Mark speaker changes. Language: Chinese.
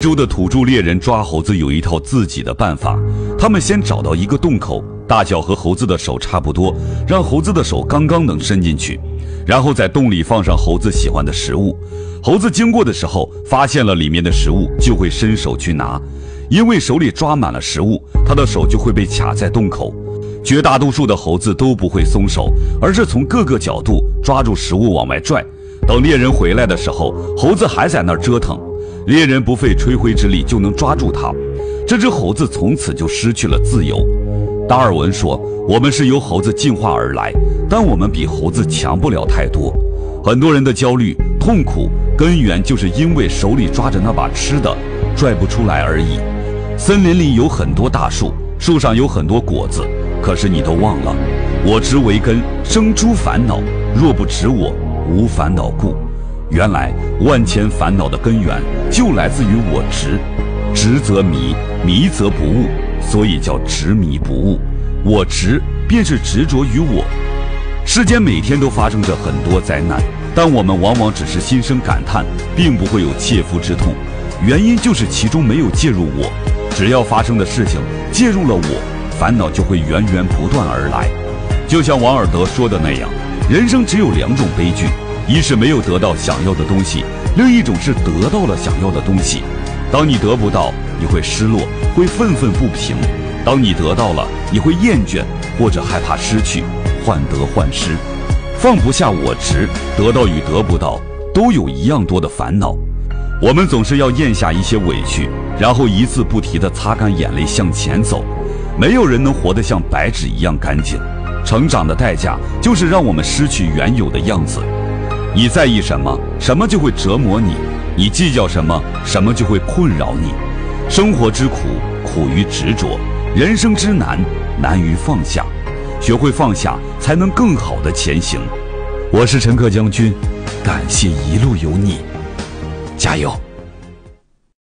Speaker 1: 州的土著猎人抓猴子有一套自己的办法，他们先找到一个洞口，大小和猴子的手差不多，让猴子的手刚刚能伸进去，然后在洞里放上猴子喜欢的食物。猴子经过的时候，发现了里面的食物，就会伸手去拿，因为手里抓满了食物，他的手就会被卡在洞口。绝大多数的猴子都不会松手，而是从各个角度抓住食物往外拽。等猎人回来的时候，猴子还在那儿折腾。猎人不费吹灰之力就能抓住它，这只猴子从此就失去了自由。达尔文说：“我们是由猴子进化而来，但我们比猴子强不了太多。很多人的焦虑、痛苦根源就是因为手里抓着那把吃的，拽不出来而已。森林里有很多大树，树上有很多果子，可是你都忘了，我执为根，生诸烦恼。若不执我，无烦恼故。”原来万千烦恼的根源就来自于我执，执则迷，迷则不悟，所以叫执迷不悟。我执便是执着于我。世间每天都发生着很多灾难，但我们往往只是心生感叹，并不会有切肤之痛。原因就是其中没有介入我。只要发生的事情介入了我，烦恼就会源源不断而来。就像王尔德说的那样，人生只有两种悲剧。一是没有得到想要的东西，另一种是得到了想要的东西。当你得不到，你会失落，会愤愤不平；当你得到了，你会厌倦或者害怕失去，患得患失，放不下我执。得到与得不到都有一样多的烦恼。我们总是要咽下一些委屈，然后一字不提地擦干眼泪向前走。没有人能活得像白纸一样干净。成长的代价就是让我们失去原有的样子。你在意什么，什么就会折磨你；你计较什么，什么就会困扰你。生活之苦，苦于执着；人生之难，难于放下。学会放下，才能更好的前行。我是陈克将军，感谢一路有你，加油！